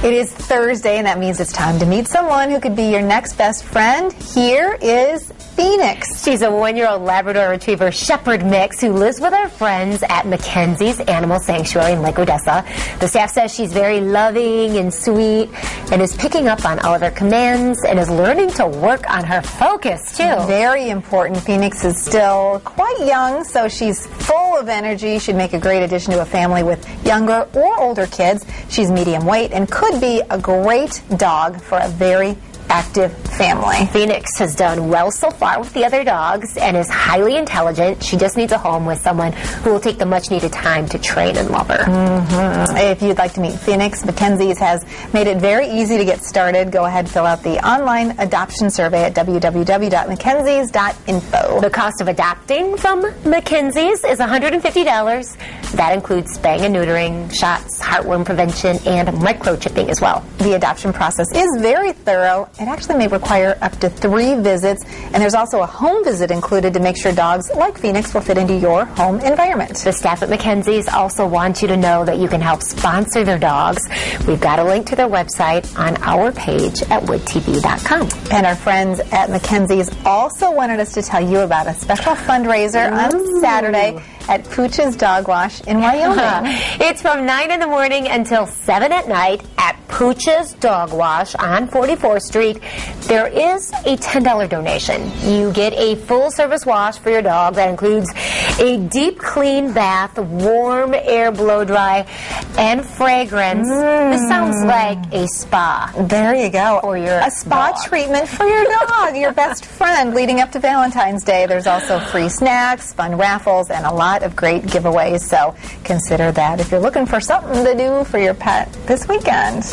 It is Thursday, and that means it's time to meet someone who could be your next best friend. Here is Phoenix. She's a one-year-old Labrador Retriever Shepherd mix who lives with her friends at Mackenzie's Animal Sanctuary in Lake Odessa. The staff says she's very loving and sweet and is picking up on all of her commands and is learning to work on her focus, too. Very important. Phoenix is still quite young, so she's full of energy. She'd make a great addition to a family with younger or older kids. She's medium weight and could be a great dog for a very active family. Phoenix has done well so far with the other dogs and is highly intelligent. She just needs a home with someone who will take the much needed time to train and love her. Mm-hmm. If you'd like to meet Phoenix, Mackenzie's has made it very easy to get started. Go ahead and fill out the online adoption survey at www.mackenzies.info. The cost of adopting from Mackenzie's is $150. That includes spaying and neutering, shots, heartworm prevention, and microchipping as well. The adoption process is very thorough it actually may require up to three visits, and there's also a home visit included to make sure dogs like Phoenix will fit into your home environment. The staff at Mackenzie's also want you to know that you can help sponsor their dogs. We've got a link to their website on our page at woodtv.com. And our friends at Mackenzie's also wanted us to tell you about a special fundraiser Ooh. on Saturday at Pooch's Dog Wash in Wyoming. it's from 9 in the morning until 7 at night at Pooch's Dog Wash on 44th Street. There is a $10 donation. You get a full service wash for your dog that includes a deep clean bath, warm air blow dry, and fragrance. Mm. This sounds like a spa. There you go. For your a spa dog. treatment for your dog, your best friend leading up to Valentine's Day. There's also free snacks, fun raffles, and a lot lot of great giveaways, so consider that if you're looking for something to do for your pet this weekend.